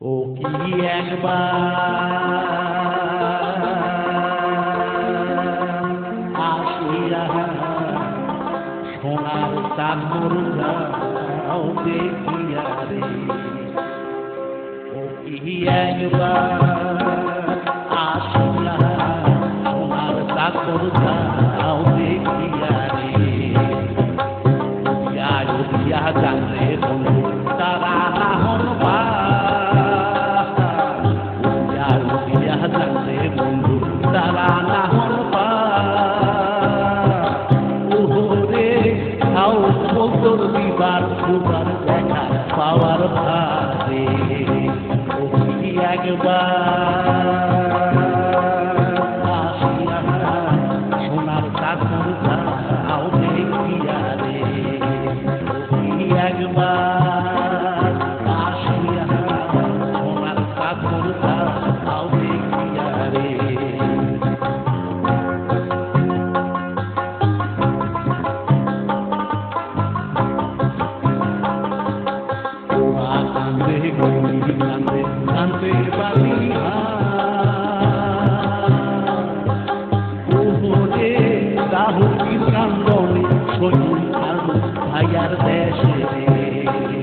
ও কি একবার সোনার চাকর দেখিয়া ও কি একবার তারা বন্ধু তারা না হল পাহরে খাও বন্ধুর বিবার দুবার দেখা পাওয়ার ভারে একবার? Ahu, Ibrahim, Dolly, Goyun, Ahu, Ayar, Deshe, Deshe.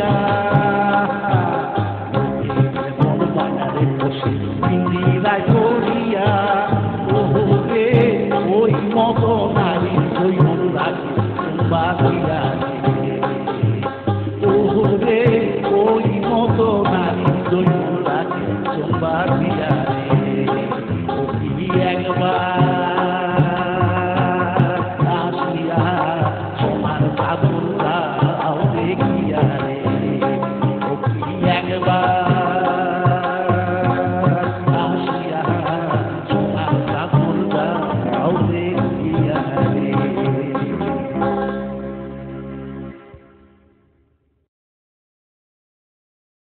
Yeah.